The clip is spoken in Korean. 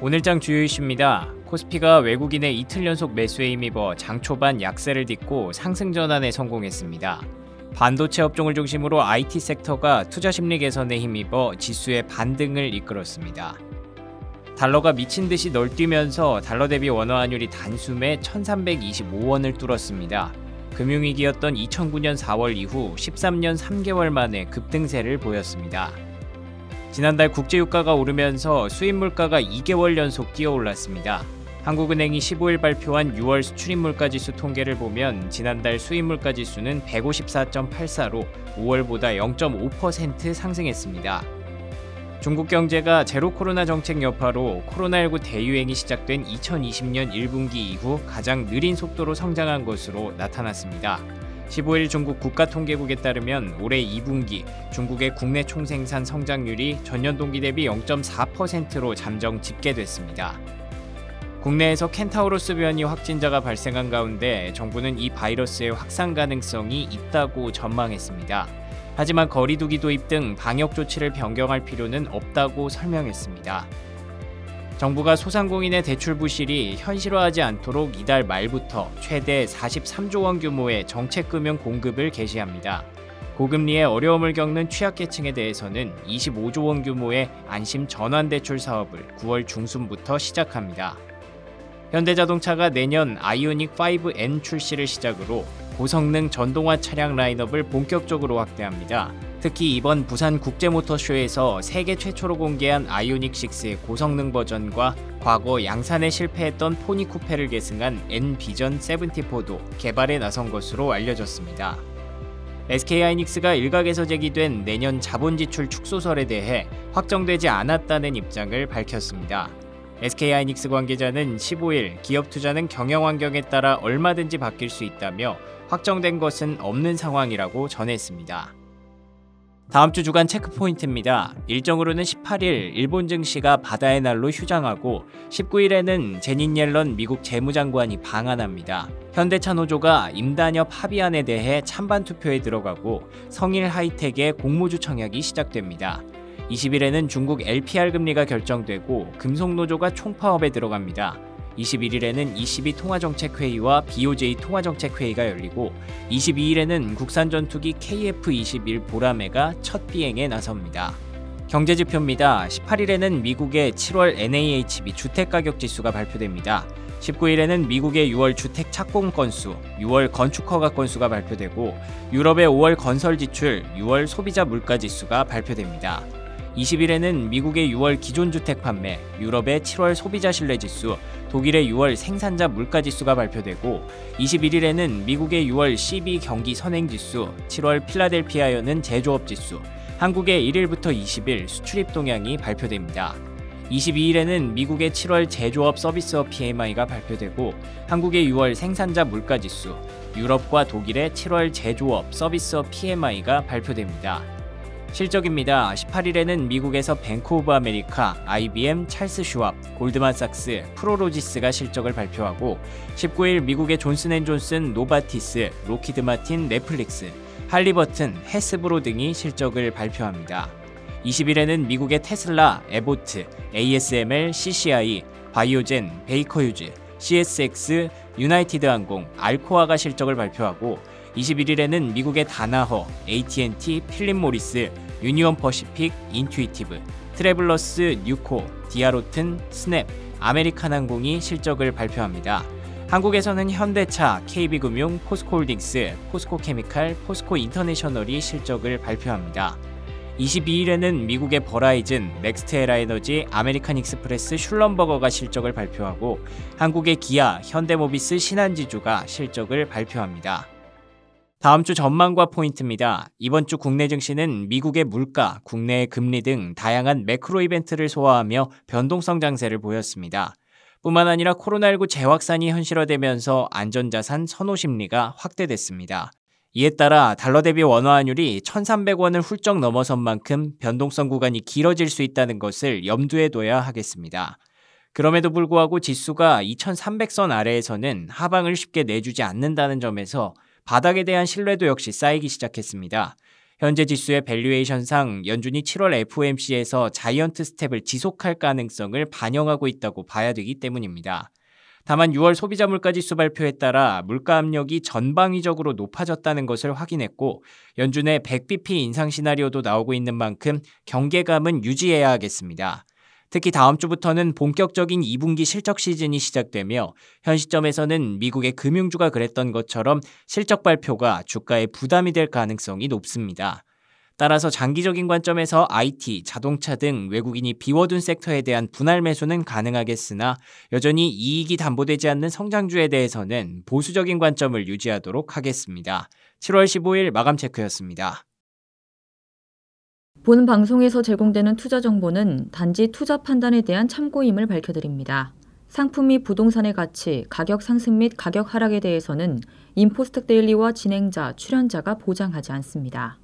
오늘장 주요 이슈입니다. 코스피가 외국인의 이틀 연속 매수에 힘입어 장 초반 약세를 딛고 상승 전환에 성공했습니다. 반도체 업종을 중심으로 IT 섹터가 투자 심리 개선에 힘입어 지수의 반등을 이끌었습니다. 달러가 미친 듯이 널뛰면서 달러 대비 원화 환율이 단숨에 1325원을 뚫었습니다. 금융위기였던 2009년 4월 이후 13년 3개월 만에 급등세를 보였습니다. 지난달 국제유가가 오르면서 수입 물가가 2개월 연속 뛰어올랐습니다. 한국은행이 15일 발표한 6월 수출입 물가지수 통계를 보면 지난달 수입 물가지수는 154.84로 5월보다 0.5% 상승했습니다. 중국 경제가 제로 코로나 정책 여파로 코로나19 대유행이 시작된 2020년 1분기 이후 가장 느린 속도로 성장한 것으로 나타났습니다. 15일 중국 국가통계국에 따르면 올해 2분기 중국의 국내 총생산 성장률이 전년 동기 대비 0.4%로 잠정 집계됐습니다. 국내에서 켄타우로스 변이 확진자가 발생한 가운데 정부는 이 바이러스의 확산 가능성이 있다고 전망했습니다. 하지만 거리두기 도입 등 방역 조치를 변경할 필요는 없다고 설명했습니다. 정부가 소상공인의 대출 부실이 현실화하지 않도록 이달 말부터 최대 43조 원 규모의 정책금융 공급을 개시합니다. 고금리에 어려움을 겪는 취약계층에 대해서는 25조 원 규모의 안심 전환 대출 사업을 9월 중순부터 시작합니다. 현대자동차가 내년 아이오닉 5N 출시를 시작으로 고성능 전동화 차량 라인업을 본격적으로 확대합니다. 특히 이번 부산 국제모터쇼에서 세계 최초로 공개한 아이오닉 6의 고성능 버전과 과거 양산에 실패했던 포니 쿠페를 계승한 N비전 74도 개발에 나선 것으로 알려졌습니다. SK하이닉스가 일각에서 제기된 내년 자본 지출 축소설에 대해 확정되지 않았다는 입장을 밝혔습니다. SK하이닉스 관계자는 15일 기업 투자는 경영 환경에 따라 얼마든지 바뀔 수 있다며 확정된 것은 없는 상황이라고 전했습니다. 다음 주 주간 체크 포인트입니다. 일정으로는 18일 일본 증시가 바다의 날로 휴장하고 19일에는 제닌 옐런 미국 재무장관이 방한합니다. 현대차 노조가 임단협 합의안에 대해 찬반 투표에 들어가고 성일 하이텍의 공모주 청약이 시작됩니다. 20일에는 중국 LPR 금리가 결정되고 금속노조가 총파업에 들어갑니다. 21일에는 ECB 통화정책회의와 BOJ 통화정책회의가 열리고 22일에는 국산전투기 KF-21 보라매가 첫 비행에 나섭니다. 경제지표입니다. 18일에는 미국의 7월 NAHB 주택가격지수가 발표됩니다. 19일에는 미국의 6월 주택 착공 건수, 6월 건축 허가 건수가 발표되고 유럽의 5월 건설 지출, 6월 소비자 물가 지수가 발표됩니다. 20일에는 미국의 6월 기존 주택 판매, 유럽의 7월 소비자 신뢰 지수, 독일의 6월 생산자 물가 지수가 발표되고 21일에는 미국의 6월 CB 경기 선행 지수, 7월 필라델피아 연은 제조업 지수, 한국의 1일부터 20일 수출입 동향이 발표됩니다. 22일에는 미국의 7월 제조업 서비스업 PMI가 발표되고 한국의 6월 생산자 물가 지수, 유럽과 독일의 7월 제조업 서비스업 PMI가 발표됩니다. 실적입니다. 18일에는 미국에서 뱅크 오브 아메리카, IBM, 찰스 슈왑, 골드만삭스, 프로로지스가 실적을 발표하고 19일 미국의 존슨앤존슨, 노바티스, 록히드 마틴, 넷플릭스, 할리버튼, 해즈브로 등이 실적을 발표합니다. 20일에는 미국의 테슬라, 애보트, ASML, CCI, 바이오젠, 베이커휴즈, CSX, 유나이티드 항공, 알코아가 실적을 발표하고 21일에는 미국의 다나허, AT&T, 필립 모리스, 유니온 퍼시픽, 인투이티브, 트래블러스, 뉴코, D.R. 호튼, 스냅, 아메리칸 항공이 실적을 발표합니다. 한국에서는 현대차, KB금융, 포스코홀딩스, 포스코케미칼, 포스코인터내셔널이 실적을 발표합니다. 22일에는 미국의 버라이즌, 넥스트에라 에너지, 아메리칸 익스프레스, 슐럼버거가 실적을 발표하고 한국의 기아, 현대모비스, 신한지주가 실적을 발표합니다. 다음 주 전망과 포인트입니다. 이번 주 국내 증시는 미국의 물가, 국내의 금리 등 다양한 매크로 이벤트를 소화하며 변동성 장세를 보였습니다. 뿐만 아니라 코로나19 재확산이 현실화되면서 안전자산 선호 심리가 확대됐습니다. 이에 따라 달러 대비 원화 환율이 1,300원을 훌쩍 넘어선 만큼 변동성 구간이 길어질 수 있다는 것을 염두에 둬야 하겠습니다. 그럼에도 불구하고 지수가 2,300선 아래에서는 하방을 쉽게 내주지 않는다는 점에서 바닥에 대한 신뢰도 역시 쌓이기 시작했습니다. 현재 지수의 밸류에이션상 연준이 7월 FOMC에서 자이언트 스텝을 지속할 가능성을 반영하고 있다고 봐야 되기 때문입니다. 다만 6월 소비자 물가 지수 발표에 따라 물가 압력이 전방위적으로 높아졌다는 것을 확인했고 연준의 100bp 인상 시나리오도 나오고 있는 만큼 경계감은 유지해야 하겠습니다. 특히 다음 주부터는 본격적인 2분기 실적 시즌이 시작되며 현 시점에서는 미국의 금융주가 그랬던 것처럼 실적 발표가 주가에 부담이 될 가능성이 높습니다. 따라서 장기적인 관점에서 IT, 자동차 등 외국인이 비워둔 섹터에 대한 분할 매수는 가능하겠으나 여전히 이익이 담보되지 않는 성장주에 대해서는 보수적인 관점을 유지하도록 하겠습니다. 7월 15일 마감 체크였습니다. 본 방송에서 제공되는 투자 정보는 단지 투자 판단에 대한 참고임을 밝혀드립니다. 상품 및 부동산의 가치, 가격 상승 및 가격 하락에 대해서는 인포스텍 데일리와 진행자, 출연자가 보장하지 않습니다.